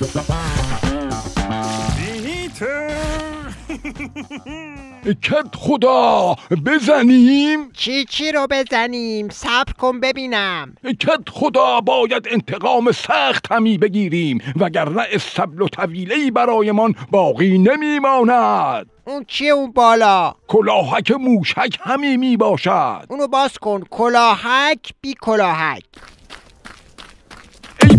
کت خدا بزنیم؟ چی چی رو بزنیم؟ صبر کن ببینم. کت خدا باید انتقام سخت همی بگیریم وگرنه استبل و طویله برایمان باقی نمیماند. اون چیه اون بالا؟ کلاهک موشک همی می باشد اونو باز کن. کلاهک بی کلاهک.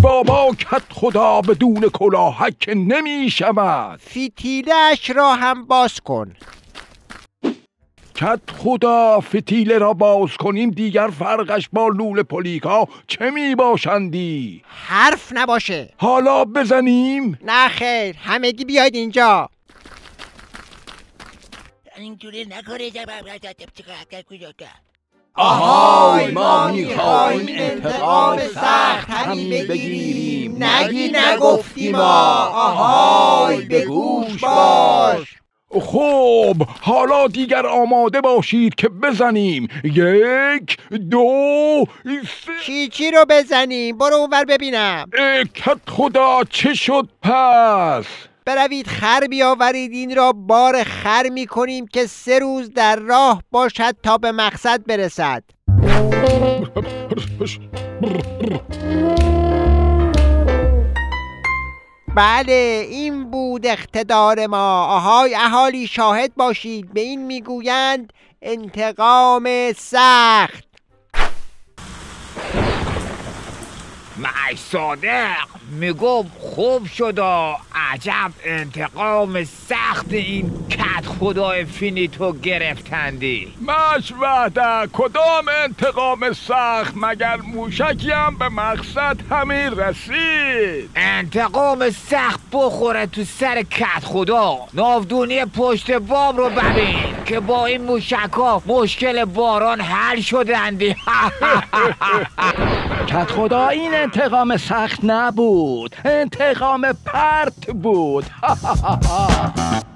بابا کت خدا بدون کلاهک نمی شود فیتیلش را هم باز کن. کت خدا فتیله را باز کنیم دیگر فرقش با لول پلیکا چه می باشندی حرف نباشه. حالا بزنیم. نه خیر همگی بیاید اینجا. اینجوری نکنه آهای ما می‌خواهیم انتقام سخت همی بگیریم. نگی نگفتی ما آهای به گوش باش. خب حالا دیگر آماده باشید که بزنیم. یک دو سه. چی چی رو بزنیم؟ برو اونور ببینم. کت خدا چه شد پس؟ بروید خر بیاورید این را بار خر می کنیم که سه روز در راه باشد تا به مقصد برسد. بله این بود اقتدار ما. آهای اهالی شاهد باشید. به این می‌گویند انتقام سخت. مش صادق میگم خوب شدا عجب انتقام سخت این کت خدای فینیتو گرفتندی. مش وحده کدام انتقام سخت مگر موشکیم به مقصد همین رسید؟ انتقام سخت بخوره تو سر کت خدا. ناودونی پشت بام رو ببین. که با این موشک ها مشکل باران حل شدندی. کت خدا این انتقام سخت نبود. انتقام پرت بود.